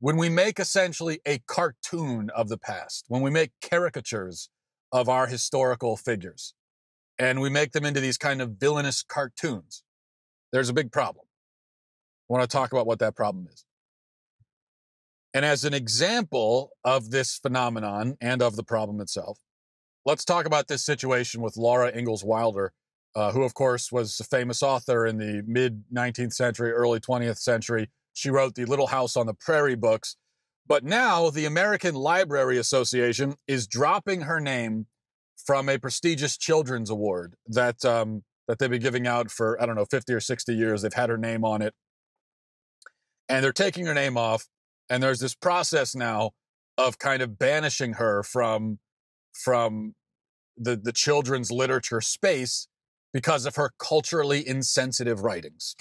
when we make essentially a cartoon of the past, when we make caricatures of our historical figures, and we make them into these kind of villainous cartoons, there's a big problem. I want to talk about what that problem is. And as an example of this phenomenon and of the problem itself, let's talk about this situation with Laura Ingalls Wilder, uh, who, of course, was a famous author in the mid 19th century, early 20th century. She wrote the Little House on the Prairie books. But now the American Library Association is dropping her name from a prestigious children's award that um, that they've been giving out for I don't know 50 or 60 years. They've had her name on it, and they're taking her name off. And there's this process now of kind of banishing her from from the the children's literature space because of her culturally insensitive writings.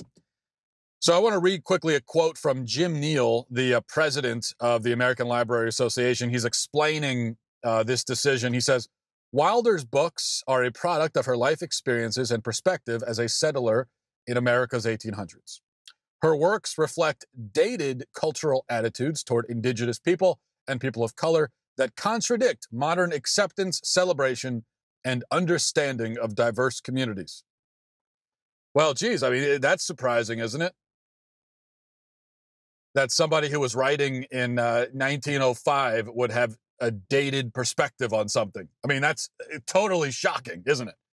So I want to read quickly a quote from Jim Neal, the uh, president of the American Library Association. He's explaining uh, this decision. He says, Wilder's books are a product of her life experiences and perspective as a settler in America's 1800s. Her works reflect dated cultural attitudes toward indigenous people and people of color that contradict modern acceptance, celebration, and understanding of diverse communities. Well, geez, I mean, that's surprising, isn't it? That somebody who was writing in uh, 1905 would have a dated perspective on something. I mean, that's uh, totally shocking, isn't it?